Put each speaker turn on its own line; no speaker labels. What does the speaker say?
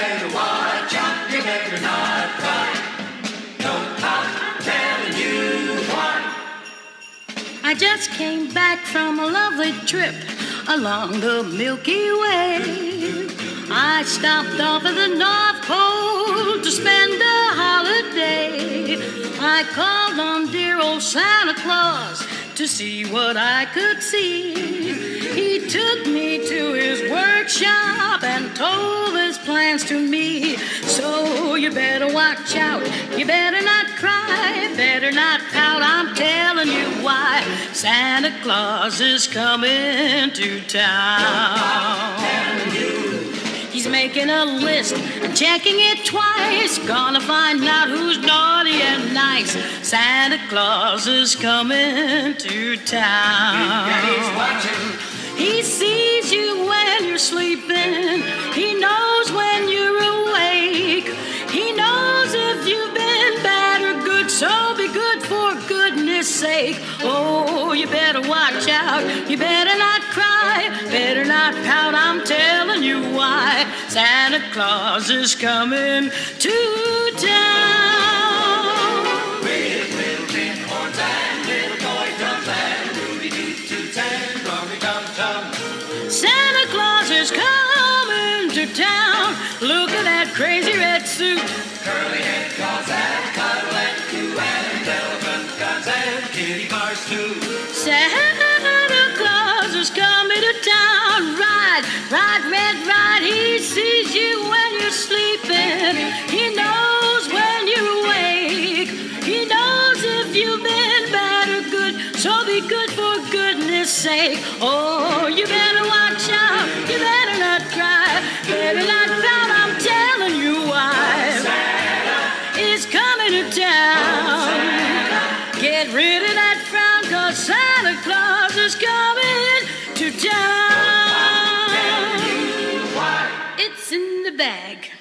better watch out, you better not cry. Telling you why.
I just came back from a lovely trip along the Milky Way. I stopped off at the North Pole to spend a holiday. I called on dear old Santa Claus to see what I could see. He took me to his workshop and told to me. So you better watch out, you better not cry, better not pout. I'm telling you why Santa Claus is coming to town. He's making a list and checking it twice. Gonna find out who's naughty and nice. Santa Claus is coming to town. He sees you sake. Oh, you better watch out. You better not cry. Better not pout. I'm telling you why. Santa Claus is coming to town.
Little tin little.
Santa Claus is coming to town. Look at that crazy red suit.
Curly head cars too.
Santa Claus is coming to town. Ride, ride, red, ride. He sees you when you're sleeping. He knows when you're awake. He knows if you've been bad or good. So be good for goodness sake. Oh, you better bag.